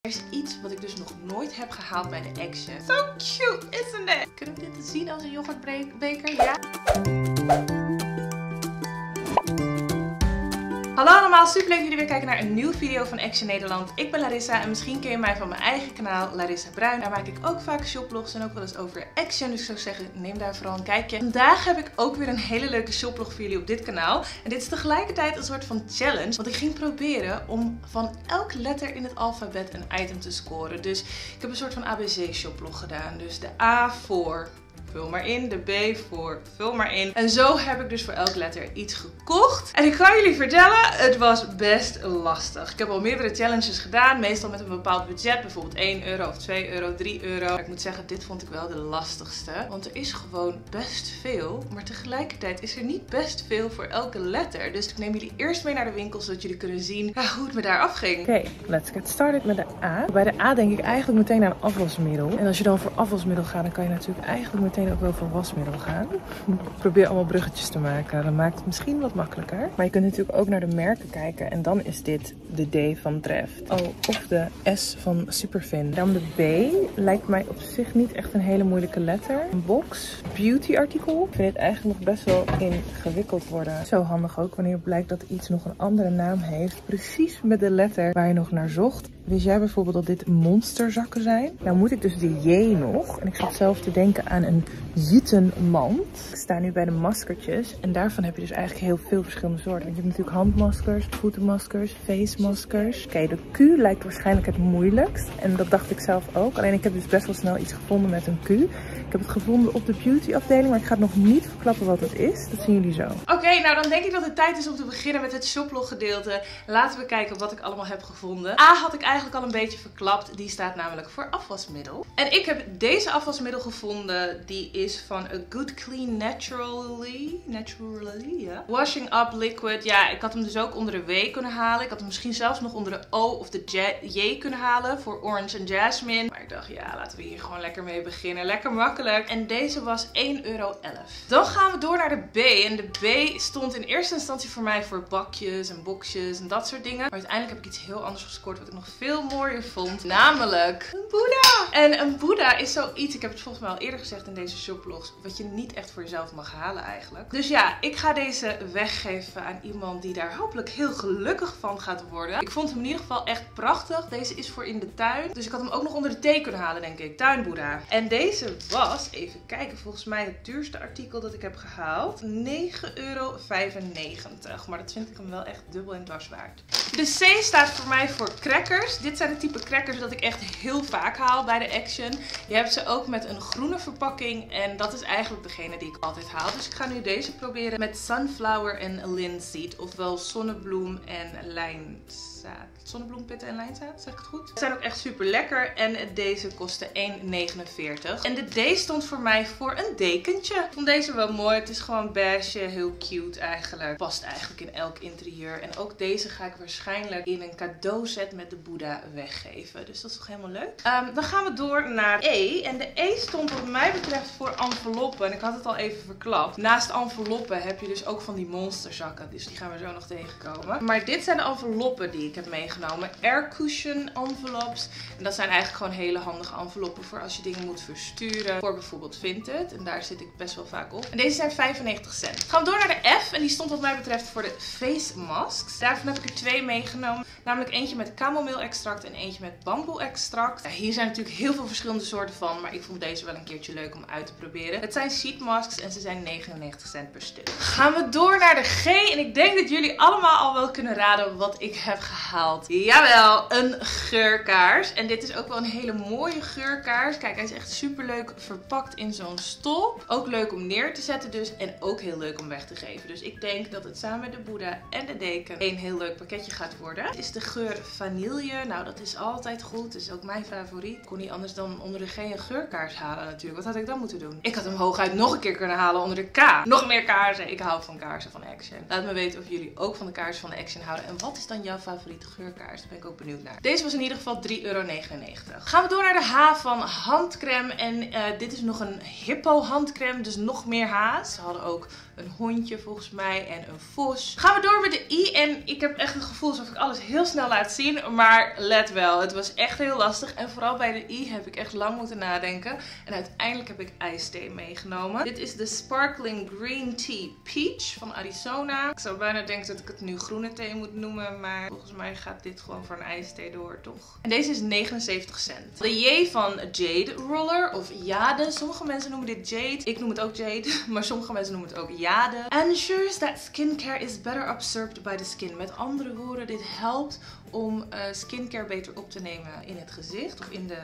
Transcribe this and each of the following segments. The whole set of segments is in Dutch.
Er is iets wat ik dus nog nooit heb gehaald bij de Action. So cute, isn't it? Kunnen we dit zien als een yoghurtbeker? Ja. Hallo allemaal, super leuk dat jullie weer kijken naar een nieuwe video van Action Nederland. Ik ben Larissa en misschien ken je mij van mijn eigen kanaal Larissa Bruin. Daar maak ik ook vaak shoplog's en ook wel eens over Action. Dus ik zou zeggen, neem daar vooral een kijkje. Vandaag heb ik ook weer een hele leuke shoplog voor jullie op dit kanaal. En dit is tegelijkertijd een soort van challenge. Want ik ging proberen om van elk letter in het alfabet een item te scoren. Dus ik heb een soort van ABC shoplog gedaan. Dus de A voor Vul maar in. De B voor vul maar in. En zo heb ik dus voor elk letter iets gekocht. En ik kan jullie vertellen, het was best lastig. Ik heb al meerdere challenges gedaan. Meestal met een bepaald budget. Bijvoorbeeld 1 euro of 2 euro, 3 euro. Ik moet zeggen, dit vond ik wel de lastigste. Want er is gewoon best veel. Maar tegelijkertijd is er niet best veel voor elke letter. Dus ik neem jullie eerst mee naar de winkel. Zodat jullie kunnen zien hoe het me daar afging. Oké, let's get started met de A. Bij de A denk ik eigenlijk meteen aan afwasmiddel. En als je dan voor afwasmiddel gaat, dan kan je natuurlijk eigenlijk meteen ook wel voor wasmiddel gaan. Ik probeer allemaal bruggetjes te maken. Dat maakt het misschien wat makkelijker. Maar je kunt natuurlijk ook naar de merken kijken. En dan is dit de D van Dreft. Oh, of de S van Superfin. Dan de B. Lijkt mij op zich niet echt een hele moeilijke letter. Een box. Beauty artikel. Ik vind het eigenlijk nog best wel ingewikkeld worden. Zo handig ook wanneer blijkt dat iets nog een andere naam heeft. Precies met de letter waar je nog naar zocht. Wist jij bijvoorbeeld dat dit monsterzakken zijn? Nou moet ik dus de J nog. En ik zat zelf te denken aan een mand. Ik sta nu bij de maskertjes. En daarvan heb je dus eigenlijk heel veel verschillende soorten. Want je hebt natuurlijk handmaskers, voetenmaskers, face maskers. Oké, de Q lijkt waarschijnlijk het moeilijkst. En dat dacht ik zelf ook. Alleen ik heb dus best wel snel iets gevonden met een Q. Ik heb het gevonden op de beauty afdeling. Maar ik ga het nog niet verklappen wat het is. Dat zien jullie zo. Oké, nou dan denk ik dat het tijd is om te beginnen met het shoplog gedeelte. Laten we kijken wat ik allemaal heb gevonden. A had ik eigenlijk al een beetje verklapt. Die staat namelijk voor afwasmiddel. En ik heb deze afwasmiddel gevonden. Die is van A Good Clean Naturally. Naturally, ja. Washing Up Liquid. Ja, ik had hem dus ook onder de W kunnen halen. Ik had hem misschien zelfs nog onder de O of de J kunnen halen. Voor Orange en Jasmine. Maar ik dacht, ja, laten we hier gewoon lekker mee beginnen. Lekker makkelijk. En deze was 1,11 euro. Dan gaan we door naar de B. En de B stond in eerste instantie voor mij voor bakjes en boxjes en dat soort dingen. Maar uiteindelijk heb ik iets heel anders gescoord wat ik nog veel mooier vond. Namelijk een Boeddha. En een Boeddha is zoiets, ik heb het volgens mij al eerder gezegd in deze shoplogs, wat je niet echt voor jezelf mag halen eigenlijk. Dus ja, ik ga deze weggeven aan iemand die daar hopelijk heel gelukkig van gaat worden. Ik vond hem in ieder geval echt prachtig. Deze is voor in de tuin. Dus ik had hem ook nog onder de thee kunnen halen, denk ik. Tuinboeddha. En deze was, even kijken, volgens mij het duurste artikel dat ik heb gehaald. 9,95 euro. Maar dat vind ik hem wel echt dubbel en dwars waard. De C staat voor mij voor crackers. Dit zijn de type crackers dat ik echt heel vaak haal bij de Action. Je hebt ze ook met een groene verpakking. En dat is eigenlijk degene die ik altijd haal. Dus ik ga nu deze proberen met sunflower en linseed. Ofwel zonnebloem en lijnzaad. Zonnebloempitten en lijnzaad, zeg ik het goed? Ze zijn ook echt super lekker. En deze kostte 1,49. En de D stond voor mij voor een dekentje. Ik vond deze wel mooi. Het is gewoon beige, heel cute eigenlijk. Past eigenlijk in elk interieur. En ook deze ga ik waarschijnlijk in een cadeauset met de Boeddha weggeven. Dus dat is toch helemaal leuk. Um, dan gaan we door naar E. En de E stond wat mij betreft voor enveloppen. En ik had het al even verklapt. Naast enveloppen heb je dus ook van die monsterzakken. Dus die gaan we zo nog tegenkomen. Maar dit zijn de enveloppen die ik heb meegenomen. Air cushion envelopes. En dat zijn eigenlijk gewoon hele handige enveloppen voor als je dingen moet versturen. Voor bijvoorbeeld Vinted. En daar zit ik best wel vaak op. En deze zijn 95 cent. Gaan we door naar de F. En die stond wat mij betreft voor de face masks. Daarvan heb ik er twee meegenomen. Namelijk eentje met chamomile extract en eentje met bamboe extract. hier zijn natuurlijk heel veel verschillende soorten van. Maar ik vond deze wel een keertje leuk om uit te proberen. Het zijn sheet masks en ze zijn 99 cent per stuk. Gaan we door naar de G. En ik denk dat jullie allemaal al wel kunnen raden wat ik heb gehaald. Jawel, een geurkaars. En dit is ook wel een hele mooie geurkaars. Kijk, hij is echt super leuk verpakt in zo'n stol. Ook leuk om neer te zetten dus. En ook heel leuk om weg te geven. Dus ik denk dat het samen met de Boeddha en de deken een heel leuk pakketje gaat worden. Het is de geur vanille. Nou, dat is altijd goed. Dat is ook mijn favoriet. Ik kon niet anders dan onder de G een geurkaars halen natuurlijk. Wat had ik dan moeten doen? Ik had hem hooguit nog een keer kunnen halen onder de K. Nog meer kaarsen. Ik hou van kaarsen van Action. Laat me weten of jullie ook van de kaarsen van Action houden. En wat is dan jouw favoriete geurkaars? Daar ben ik ook benieuwd naar. Deze was in ieder geval 3,99 euro. Gaan we door naar de H van handcreme. En uh, dit is nog een hippo handcreme. Dus nog meer haas. Ze hadden ook een hondje volgens mij en een vos. Gaan we door met de I. En ik heb echt het gevoel alsof ik alles heel snel laat zien. Maar let wel, het was echt heel lastig. En vooral bij de I heb ik echt lang moeten nadenken. En uiteindelijk heb ik ijsthee meegenomen. Dit is de Sparkling Green Tea Peach van Arizona. Ik zou bijna denken dat ik het nu groene thee moet noemen. Maar volgens mij gaat dit gewoon voor een ijsthee door, toch? En deze is 79 cent. De J van Jade Roller of Jade. Sommige mensen noemen dit Jade. Ik noem het ook Jade. Maar sommige mensen noemen het ook Jade. Ensures that skincare is better absorbed by the skin. Met andere woorden, dit helpt om uh, skincare beter op te nemen in het gezicht of in de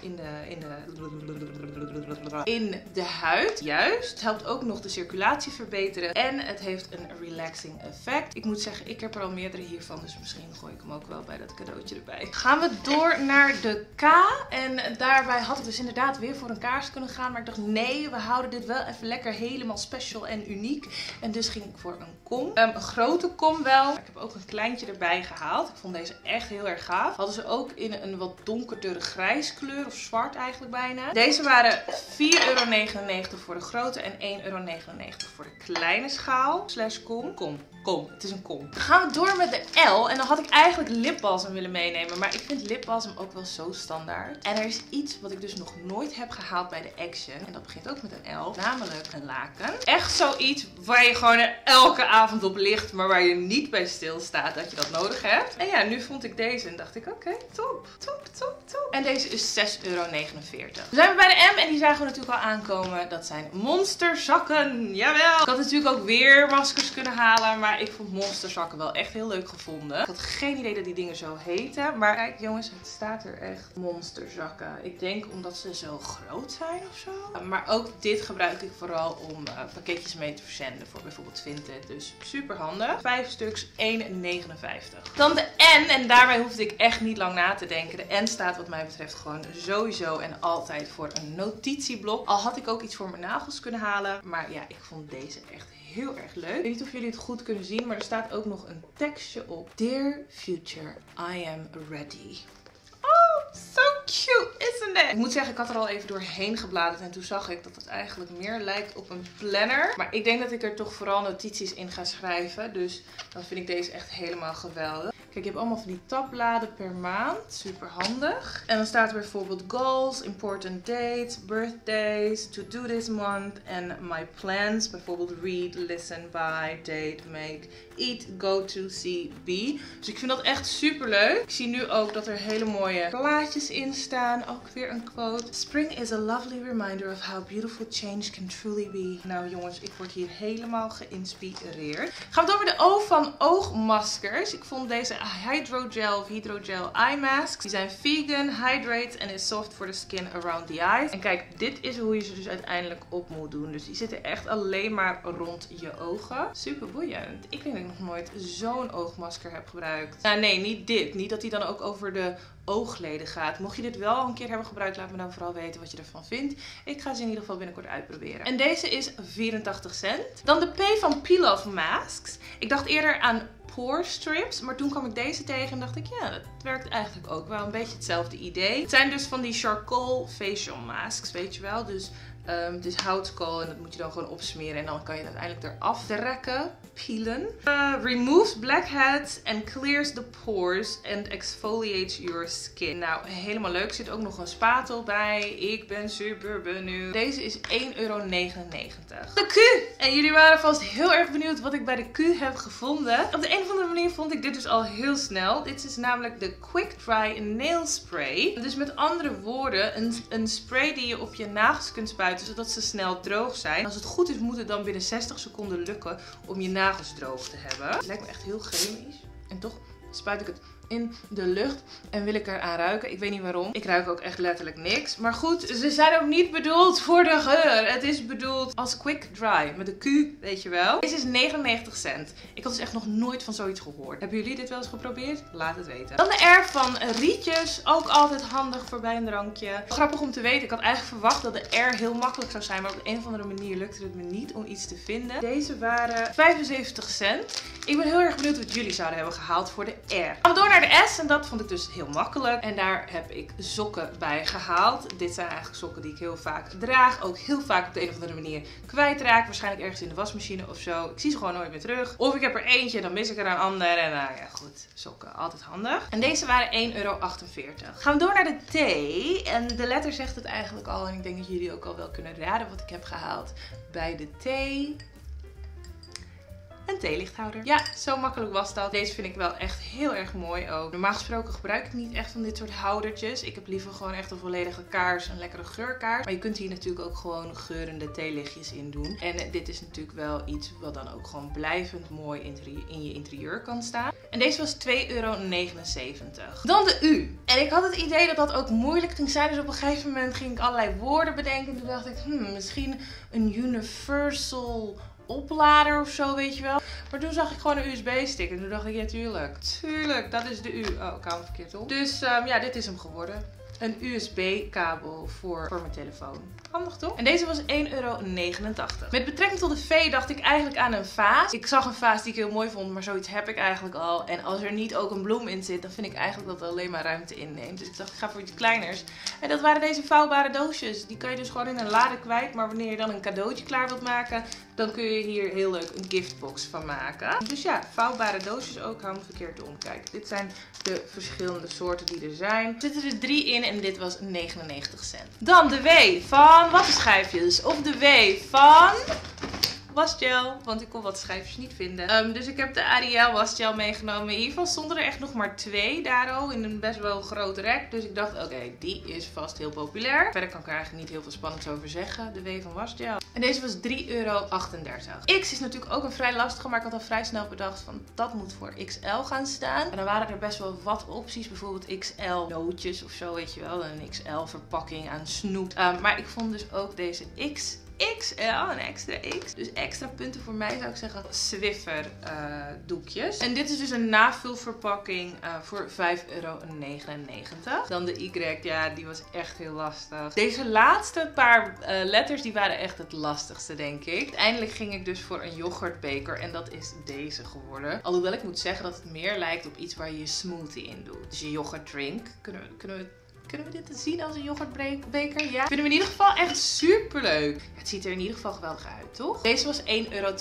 in de, in de, in de huid. Juist. Het helpt ook nog de circulatie verbeteren. En het heeft een relaxing effect. Ik moet zeggen, ik heb er al meerdere hiervan. Dus misschien gooi ik hem ook wel bij dat cadeautje erbij. Gaan we door naar de K. En daarbij had ik dus inderdaad weer voor een kaars kunnen gaan. Maar ik dacht, nee, we houden dit wel even lekker helemaal special en uniek. En dus ging ik voor een kom. Um, een grote kom wel. Ik heb ook een kleintje erbij gehaald. Ik vond deze echt heel erg gaaf. Hadden ze ook in een wat donkerdere grijs kleur of zwart eigenlijk bijna. Deze waren 4,99 euro voor de grote en 1,99 euro voor de kleine schaal. Slash kom. Kom. Kom, het is een kom. Dan gaan we door met de L. En dan had ik eigenlijk lipbalsem willen meenemen. Maar ik vind lipbalsem ook wel zo standaard. En er is iets wat ik dus nog nooit heb gehaald bij de Action. En dat begint ook met een L. Namelijk een laken. Echt zoiets waar je gewoon elke avond op ligt. Maar waar je niet bij stilstaat dat je dat nodig hebt. En ja, nu vond ik deze en dacht ik oké, top, top, top, top. En deze is 6,49 euro. Dan zijn we bij de M en die zagen we natuurlijk al aankomen. Dat zijn monsterzakken. Jawel. Ik had natuurlijk ook weer maskers kunnen halen. Ik vond monsterzakken wel echt heel leuk gevonden. Ik had geen idee dat die dingen zo heten. Maar kijk jongens, het staat er echt monsterzakken. Ik denk omdat ze zo groot zijn of zo. Maar ook dit gebruik ik vooral om uh, pakketjes mee te verzenden. Voor bijvoorbeeld Vinted. Dus super handig. Vijf stuks, 1,59. Dan de N. En daarbij hoefde ik echt niet lang na te denken. De N staat wat mij betreft gewoon sowieso en altijd voor een notitieblok. Al had ik ook iets voor mijn nagels kunnen halen. Maar ja, ik vond deze echt heel erg leuk. Ik weet niet of jullie het goed kunnen zien, maar er staat ook nog een tekstje op. Dear Future, I am ready. Oh, so cute, isn't it? Ik moet zeggen, ik had er al even doorheen gebladerd en toen zag ik dat het eigenlijk meer lijkt op een planner. Maar ik denk dat ik er toch vooral notities in ga schrijven. Dus dan vind ik deze echt helemaal geweldig. Kijk, je hebt allemaal van die tabbladen per maand. Super handig. En dan staat er bijvoorbeeld goals, important dates, birthdays, to do this month en my plans. Bijvoorbeeld read, listen, buy, date, make, eat, go to, see, be. Dus ik vind dat echt super leuk. Ik zie nu ook dat er hele mooie plaatjes in staan. Ook weer een quote. Spring is a lovely reminder of how beautiful change can truly be. Nou jongens, ik word hier helemaal geïnspireerd. Gaan we door met de O van oogmaskers. Ik vond deze hydrogel of hydrogel eye masks. Die zijn vegan, hydrates en is soft for the skin around the eyes. En kijk, dit is hoe je ze dus uiteindelijk op moet doen. Dus die zitten echt alleen maar rond je ogen. Super boeiend. Ik denk dat ik nog nooit zo'n oogmasker heb gebruikt. Nou nee, niet dit. Niet dat die dan ook over de oogleden gaat. Mocht je dit wel een keer hebben gebruikt, laat me dan vooral weten wat je ervan vindt. Ik ga ze in ieder geval binnenkort uitproberen. En deze is 84 cent. Dan de P van Peel Masks. Ik dacht eerder aan pore strips. Maar toen kwam ik deze tegen en dacht ik, ja, dat werkt eigenlijk ook wel een beetje hetzelfde idee. Het zijn dus van die charcoal facial masks, weet je wel. Dus um, het is houtskool en dat moet je dan gewoon opsmeren. En dan kan je het uiteindelijk eraf trekken, peelen. Uh, removes blackheads and clears the pores and exfoliates your skin. Nou, helemaal leuk. Er zit ook nog een spatel bij. Ik ben super benieuwd. Deze is 1,99 euro. De Q! En jullie waren vast heel erg benieuwd wat ik bij de Q heb gevonden. Op de een of andere manier vond ik dit dus al heel snel. Dit is namelijk de Quick Dry Nail Spray. Dus met andere woorden, een, een spray die je op je nagels kunt spuiten zodat ze snel droog zijn. Als het goed is moet het dan binnen 60 seconden lukken om je nagels droog te hebben. Het lijkt me echt heel chemisch. En toch spuit ik het in de lucht en wil ik eraan ruiken. Ik weet niet waarom. Ik ruik ook echt letterlijk niks. Maar goed, ze zijn ook niet bedoeld voor de geur. Het is bedoeld als quick dry. Met de Q, weet je wel. Deze is 99 cent. Ik had dus echt nog nooit van zoiets gehoord. Hebben jullie dit wel eens geprobeerd? Laat het weten. Dan de R van Rietjes. Ook altijd handig voor bij een drankje. Grappig om te weten. Ik had eigenlijk verwacht dat de R heel makkelijk zou zijn. Maar op een of andere manier lukte het me niet om iets te vinden. Deze waren 75 cent. Ik ben heel erg benieuwd wat jullie zouden hebben gehaald voor de R. Gaan we door naar de S en dat vond ik dus heel makkelijk. En daar heb ik sokken bij gehaald. Dit zijn eigenlijk sokken die ik heel vaak draag. Ook heel vaak op de een of andere manier kwijtraak. Waarschijnlijk ergens in de wasmachine of zo. Ik zie ze gewoon nooit meer terug. Of ik heb er eentje, dan mis ik er een ander. En nou ja, goed. Sokken, altijd handig. En deze waren 1,48 euro. Gaan we door naar de T. En de letter zegt het eigenlijk al. En ik denk dat jullie ook al wel kunnen raden wat ik heb gehaald bij de T een theelichthouder. Ja, zo makkelijk was dat. Deze vind ik wel echt heel erg mooi ook. Normaal gesproken gebruik ik niet echt van dit soort houdertjes. Ik heb liever gewoon echt een volledige kaars, een lekkere geurkaars. Maar je kunt hier natuurlijk ook gewoon geurende theelichtjes in doen. En dit is natuurlijk wel iets wat dan ook gewoon blijvend mooi in je interieur kan staan. En deze was 2,79 euro. Dan de U. En ik had het idee dat dat ook moeilijk ging zijn. Dus op een gegeven moment ging ik allerlei woorden bedenken. En toen dacht ik, hmm, misschien een universal oplader of zo, weet je wel. Maar toen zag ik gewoon een USB-stick. En toen dacht ik, ja, tuurlijk. Tuurlijk, dat is de U. Oh, ik hou verkeerd op. Dus um, ja, dit is hem geworden. Een USB-kabel voor, voor mijn telefoon. Handig toch? En deze was 1,89 euro. Met betrekking tot de V dacht ik eigenlijk aan een vaas. Ik zag een vaas die ik heel mooi vond, maar zoiets heb ik eigenlijk al. En als er niet ook een bloem in zit, dan vind ik eigenlijk dat het alleen maar ruimte inneemt. Dus ik dacht, ik ga voor iets kleiners. En dat waren deze vouwbare doosjes. Die kan je dus gewoon in een lade kwijt. Maar wanneer je dan een cadeautje klaar wilt maken, dan kun je hier heel leuk een giftbox van maken. Dus ja, vouwbare doosjes ook. Hou me verkeerd om. Kijk, dit zijn de verschillende soorten die er zijn. Er zitten er drie in dit was 99 cent. Dan de W van wattenschijfjes. Of de W van wasgel. Want ik kon wat schijfjes niet vinden. Ehm, dus ik heb de Ariel wasgel meegenomen. In ieder geval stonden er echt nog maar twee daarom. In een best wel groot rek. Dus ik dacht, oké, die is vast heel populair. Verder kan ik er eigenlijk niet heel veel spannends over zeggen. De W van wasgel. En deze was 3,38 euro. X is natuurlijk ook een vrij lastige. Maar ik had al vrij snel bedacht van dat moet voor XL gaan staan. En dan waren er best wel wat opties. Bijvoorbeeld XL nootjes of zo, weet je wel. Een XL verpakking aan snoet. Um, maar ik vond dus ook deze X XL, een extra X. Dus extra punten voor mij zou ik zeggen Swiffer uh, doekjes. En dit is dus een navulverpakking uh, voor 5,99 euro. Dan de Y, ja die was echt heel lastig. Deze laatste paar uh, letters die waren echt het lastigste denk ik. Uiteindelijk ging ik dus voor een yoghurtbeker en dat is deze geworden. Alhoewel ik moet zeggen dat het meer lijkt op iets waar je je smoothie in doet. Dus je yoghurt drink. Kunnen we, kunnen we kunnen we dit zien als een yoghurtbeker? Ja. Vinden we in ieder geval echt super leuk. Het ziet er in ieder geval geweldig uit, toch? Deze was 1,72 euro.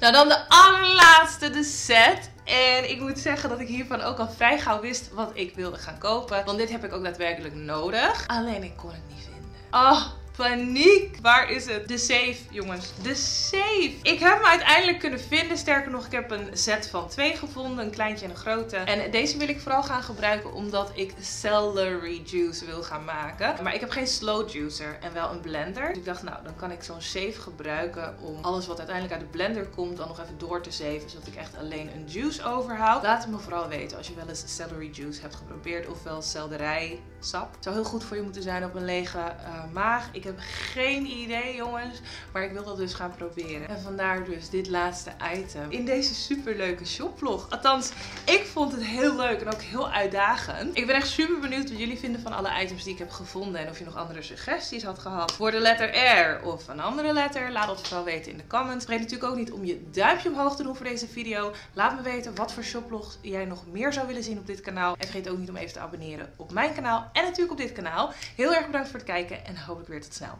Nou, dan de allerlaatste, de set. En ik moet zeggen dat ik hiervan ook al vrij gauw wist wat ik wilde gaan kopen. Want dit heb ik ook daadwerkelijk nodig. Alleen ik kon het niet vinden. Oh, Paniek! Waar is het? De safe, jongens. De safe! Ik heb hem uiteindelijk kunnen vinden. Sterker nog, ik heb een set van twee gevonden. Een kleintje en een grote. En deze wil ik vooral gaan gebruiken omdat ik celery juice wil gaan maken. Maar ik heb geen slow juicer en wel een blender. Dus ik dacht, nou, dan kan ik zo'n safe gebruiken om alles wat uiteindelijk uit de blender komt dan nog even door te zeven. Zodat ik echt alleen een juice overhoud. Laat het me vooral weten als je wel eens celery juice hebt geprobeerd. Ofwel selderijsap. Het zou heel goed voor je moeten zijn op een lege uh, maag. Ik heb geen idee jongens. Maar ik wil dat dus gaan proberen. En vandaar dus dit laatste item in deze superleuke shoplog. Althans, ik vond het heel leuk en ook heel uitdagend. Ik ben echt super benieuwd wat jullie vinden van alle items die ik heb gevonden. En of je nog andere suggesties had gehad voor de letter R of een andere letter. Laat het vooral weten in de comments. Vergeet natuurlijk ook niet om je duimpje omhoog te doen voor deze video. Laat me weten wat voor shoplogs jij nog meer zou willen zien op dit kanaal. En vergeet ook niet om even te abonneren op mijn kanaal en natuurlijk op dit kanaal. Heel erg bedankt voor het kijken en hopelijk weer tot snel.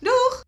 Doeg!